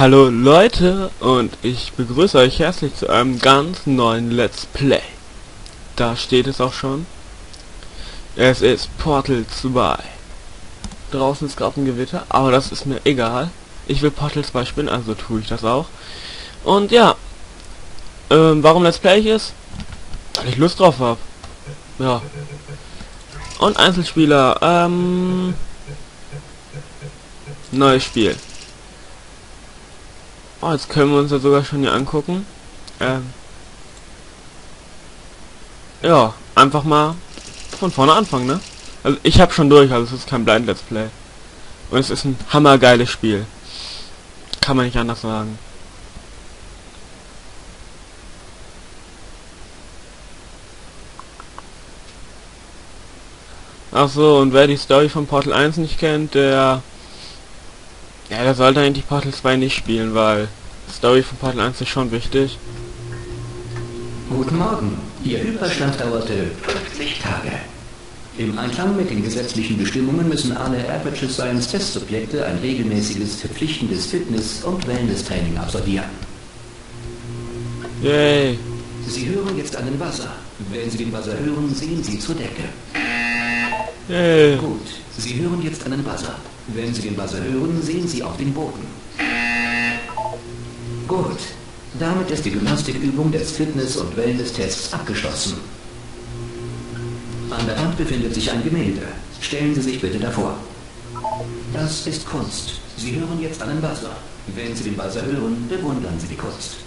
Hallo Leute und ich begrüße euch herzlich zu einem ganz neuen Let's Play. Da steht es auch schon. Es ist Portal 2. Draußen ist gerade ein Gewitter, aber das ist mir egal. Ich will Portal 2 spielen, also tue ich das auch. Und ja, ähm, warum Let's Play ich ist? Weil ich Lust drauf habe. Ja. Und Einzelspieler, ähm... Neues Spiel. Oh, jetzt können wir uns ja sogar schon hier angucken. Ähm ja, einfach mal von vorne anfangen, ne? Also ich habe schon durch, also es ist kein Blind Let's Play. Und es ist ein hammergeiles Spiel. Kann man nicht anders sagen. Ach so, und wer die Story von Portal 1 nicht kennt, der ja, der sollte eigentlich Portal 2 nicht spielen, weil Story von Portal 1 ist schon wichtig. Guten Morgen. Ihr Hyperschlaf dauerte 50 Tage. Im Einklang mit den gesetzlichen Bestimmungen müssen alle Aperture Science Testsubjekte ein regelmäßiges, verpflichtendes Fitness- und Wellness-Training absolvieren. Yay. Sie hören jetzt einen Buzzer. Wenn Sie den Buzzer hören, sehen Sie zur Decke. Yay. Gut, Sie hören jetzt einen Buzzer. Wenn Sie den Buzzer hören, sehen Sie auf den Boden. Gut, damit ist die Gymnastikübung des Fitness- und Wellness-Tests abgeschlossen. An der Wand befindet sich ein Gemälde. Stellen Sie sich bitte davor. Das ist Kunst. Sie hören jetzt einen Buzzer. Wenn Sie den Buzzer hören, bewundern Sie die Kunst.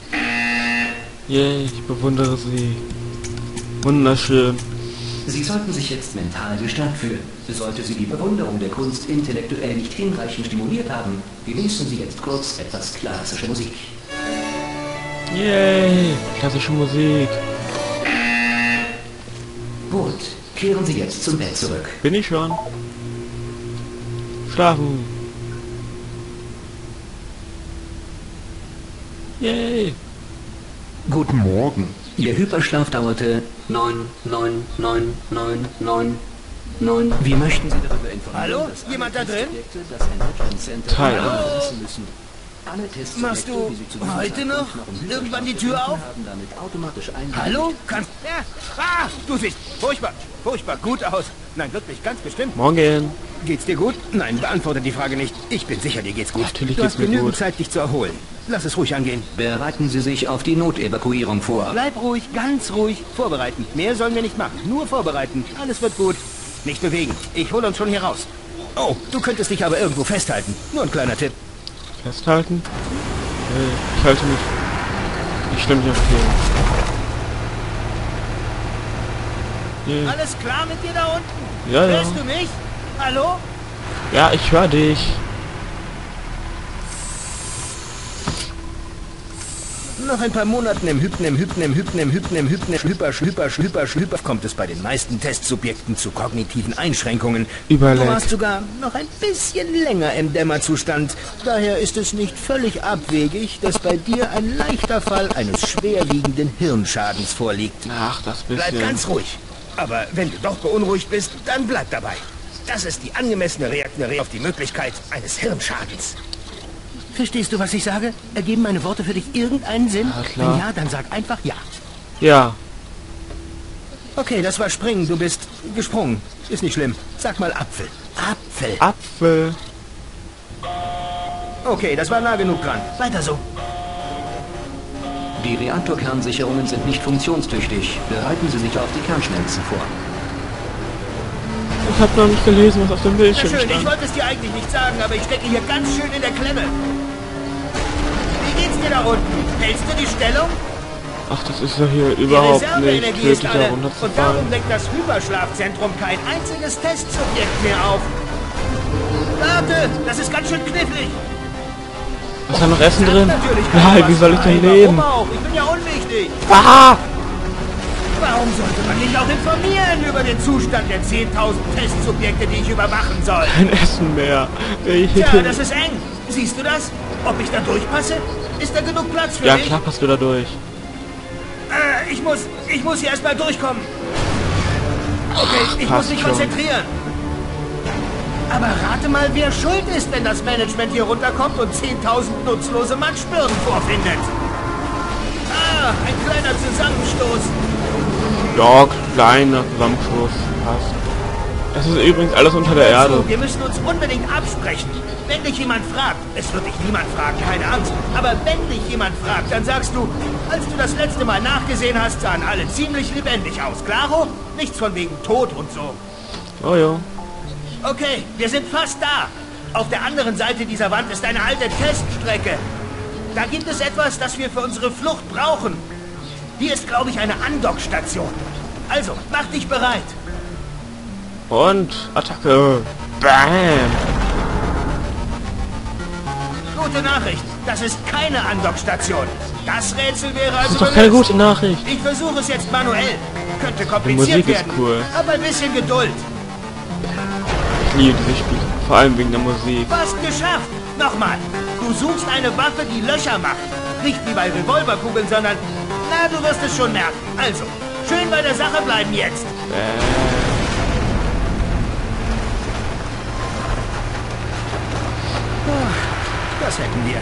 Yay, ich bewundere sie. Wunderschön. Sie sollten sich jetzt mental gestärkt fühlen. Sollte Sie die Bewunderung der Kunst intellektuell nicht hinreichend stimuliert haben, genießen Sie jetzt kurz etwas klassische Musik. Yay. Klassische Musik. Gut, kehren Sie jetzt zum Bett zurück. Bin ich schon. Schlafen. Yay. Guten Morgen. Ihr Hyperschlaf dauerte 9, 9, 9, 9, 9, 9. Wir möchten Sie darüber informieren, Hallo? Jemand da drin? Teil. Machst du heute noch irgendwann die Tür auf? haben, damit automatisch ein Hallo? Kannst... Ja. Ah, du siehst furchtbar, furchtbar gut aus. Nein, wirklich, ganz bestimmt. Morgen. Geht's dir gut? Nein, beantworte die Frage nicht. Ich bin sicher, dir geht's gut. Natürlich du geht's hast mir genügend gut. Zeit, dich zu erholen. Lass es ruhig angehen. Bereiten Sie sich auf die Notevakuierung vor. Bleib ruhig, ganz ruhig. Vorbereiten. Mehr sollen wir nicht machen. Nur vorbereiten. Alles wird gut. Nicht bewegen. Ich hole uns schon hier raus. Oh, du könntest dich aber irgendwo festhalten. Nur ein kleiner Tipp. Festhalten. Äh, ich halte mich. Ich stimme mich auf Yay. Alles klar mit dir da unten? Ja, ja. Hörst du mich? Hallo? Ja, ich höre dich. Nach ein paar Monaten im Hypnen, im Hypnen, im Hypnen, im Hypnen, im Hypnen, Hyper, Hyper, Hyper, Hyper, kommt es bei den meisten Testsubjekten zu kognitiven Einschränkungen. Überleg. Du warst sogar noch ein bisschen länger im Dämmerzustand. Daher ist es nicht völlig abwegig, dass bei dir ein leichter Fall eines schwerwiegenden Hirnschadens vorliegt. Ach, das Bleib bisschen. ganz ruhig. Aber wenn du doch beunruhigt bist, dann bleib dabei. Das ist die angemessene Reaktion auf die Möglichkeit eines Hirnschadens. Verstehst du, was ich sage? Ergeben meine Worte für dich irgendeinen Sinn? Ja, klar. Wenn ja, dann sag einfach ja. Ja. Okay, das war springen. Du bist gesprungen. Ist nicht schlimm. Sag mal Apfel. Apfel. Apfel. Okay, das war nah genug dran. Weiter so. Die Reaktorkernsicherungen sind nicht funktionstüchtig. Bereiten Sie sich auf die Kernschmelzen vor. Ich habe noch nicht gelesen, was auf dem Bildschirm schön, ich wollte es dir eigentlich nicht sagen, aber ich stecke hier ganz schön in der Klemme. Wie geht's dir da unten? Hältst du die Stellung? Ach, das ist ja hier Die überhaupt nicht Reserveenergie ist wirklich alle. Und darum deckt das Hyperschlafzentrum kein einziges Testsubjekt mehr auf. Warte, das ist ganz schön knifflig. Ist da noch Essen drin? Nein, wie soll ich denn leben? Ich bin ja unwichtig. Ah! Warum sollte man mich auch informieren über den Zustand der 10.000 Testsubjekte, die ich überwachen soll? Kein Essen mehr. Ich Tja, das ist eng. Siehst du das? Ob ich da durchpasse? Ist da genug Platz für ja, mich? klar passt du da durch. Äh, ich muss, ich muss hier erstmal durchkommen. Okay, ich muss mich schon. Aber rate mal, wer schuld ist, wenn das Management hier runterkommt und 10.000 nutzlose Matschbirnen vorfindet. Ah, ein kleiner Zusammenstoß. Ja, kleiner Zusammenstoß. Passt. Es ist übrigens alles unter der Erde. Wir müssen uns unbedingt absprechen. Wenn dich jemand fragt, es wird dich niemand fragen, keine Angst, aber wenn dich jemand fragt, dann sagst du, als du das letzte Mal nachgesehen hast, sahen alle ziemlich lebendig aus. Klaro? Nichts von wegen Tod und so. Oh ja. Okay, wir sind fast da. Auf der anderen Seite dieser Wand ist eine alte Teststrecke. Da gibt es etwas, das wir für unsere Flucht brauchen. Hier ist, glaube ich, eine Andockstation. Also, mach dich bereit. Und Attacke. Bam. Gute Nachricht. Das ist keine Andockstation. Das Rätsel wäre Das also ist doch keine gute Nachricht. Ich versuche es jetzt manuell. Könnte Die kompliziert Musik ist werden. cool. Aber ein bisschen Geduld. Ich liebe dieses Spiel. Vor allem wegen der Musik. Fast geschafft. Nochmal. Du suchst eine Waffe, die Löcher macht. Nicht wie bei Revolverkugeln, sondern... Na, du wirst es schon merken. Also, schön bei der Sache bleiben jetzt. Das hätten wir.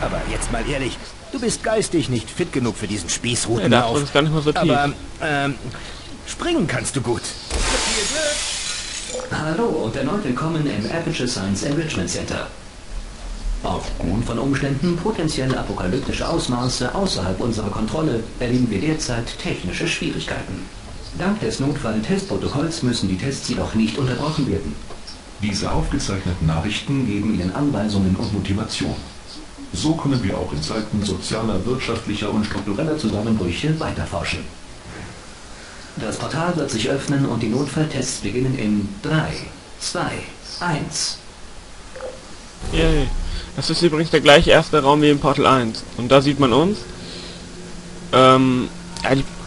Aber jetzt mal ehrlich, du bist geistig nicht fit genug für diesen Ja, Spießrutenlauf. das ist gar nicht mal so tief. Aber, ähm, springen kannst du gut. Hallo und erneut willkommen im Aperture Science Enrichment Center. Aufgrund von Umständen potenziell apokalyptische Ausmaße außerhalb unserer Kontrolle erleben wir derzeit technische Schwierigkeiten. Dank des Notfall-Testprotokolls müssen die Tests jedoch nicht unterbrochen werden. Diese aufgezeichneten Nachrichten geben Ihnen Anweisungen und Motivation. So können wir auch in Zeiten sozialer, wirtschaftlicher und struktureller Zusammenbrüche weiterforschen. Das Portal wird sich öffnen und die Notfalltests beginnen in 3, 2, 1. Yay. Das ist übrigens der gleiche erste Raum wie im Portal 1. Und da sieht man uns. Ähm,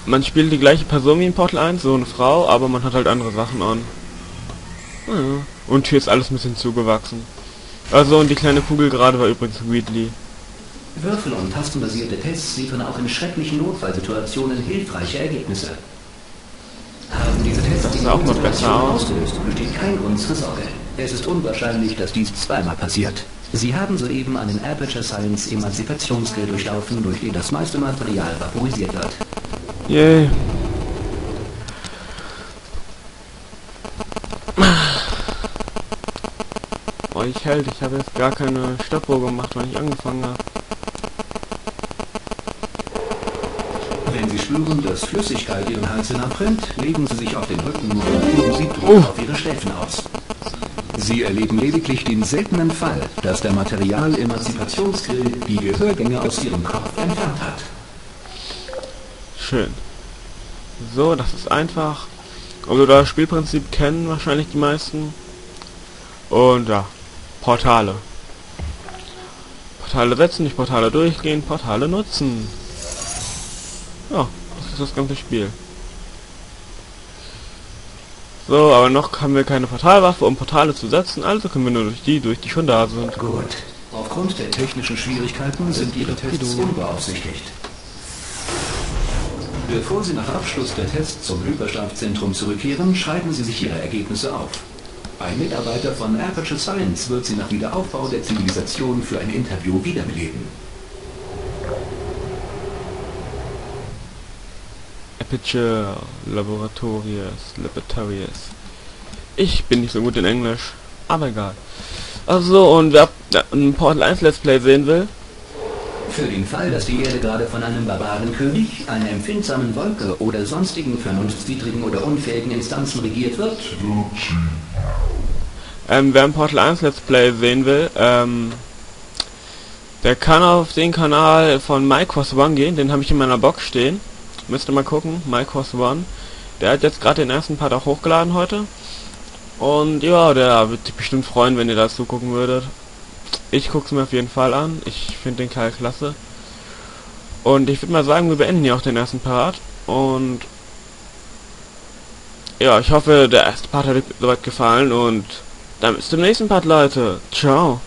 man spielt die gleiche Person wie im Portal 1, so eine Frau, aber man hat halt andere Sachen an. Ja. Und hier ist alles ein bisschen zugewachsen. Also, und die kleine Kugel gerade war übrigens Weedley. Würfel- und tastenbasierte Tests liefern auch in schrecklichen Notfallsituationen hilfreiche Ergebnisse. Sah auch noch besser aus. besteht kein Grund zur Sorge. Es ist unwahrscheinlich, dass dies zweimal passiert. Sie haben soeben einen Aperture Science Emanzipationsskill durchlaufen, durch den das meiste Material vaporisiert wird. Yay. Oh, ich hält, ich habe jetzt gar keine Stoppuhr gemacht, wann ich angefangen habe. Wenn Sie spüren, dass Flüssigkeit Ihren Hals hinabrennt, legen Sie sich auf den Rücken und üben Sie Druck Oh. auf Ihre Schläfen aus. Sie erleben lediglich den seltenen Fall, dass der Material-Emanzipationsgrill die Gehörgänge aus Ihrem Kopf entfernt hat. Schön. So, das ist einfach. Also das Spielprinzip kennen wahrscheinlich die meisten. Und ja, Portale. Portale setzen, nicht Portale durchgehen, Portale nutzen. Ja, das ganze Spiel. So, aber noch haben wir keine Portalwaffe, um Portale zu setzen, also können wir nur durch die, durch die schon da sind. Gut. Aufgrund der technischen Schwierigkeiten sind Ihre Tests unbeaufsichtigt. Bevor Sie nach Abschluss der Tests zum Hyperstabszentrum zurückkehren, schreiben Sie sich Ihre Ergebnisse auf. Ein Mitarbeiter von Aperture Science wird Sie nach Wiederaufbau der Zivilisation für ein Interview wiederbeleben. Aperture Laboratorius, Laboratorius. Ich bin nicht so gut in Englisch, aber egal. Also, und wer ein Portal 1 Let's Play sehen will, Für den Fall, dass die Erde gerade von einem Barbarenkönig, einer empfindsamen Wolke oder sonstigen vernunftswidrigen oder unfähigen Instanzen regiert wird, ähm, wer ein Portal 1 Let's Play sehen will, ähm, der kann auf den Kanal von MyCross One gehen, den habe ich in meiner Box stehen. Müsst ihr mal gucken, MyCross One. Der hat jetzt gerade den ersten Part auch hochgeladen heute. Und ja, der wird sich bestimmt freuen, wenn ihr dazu gucken würdet. Ich guck's mir auf jeden Fall an. Ich finde den Kerl klasse. Und ich würde mal sagen, wir beenden hier auch den ersten Part. Und ja, ich hoffe, der erste Part hat euch soweit gefallen. Und dann bis zum nächsten Part, Leute. Ciao.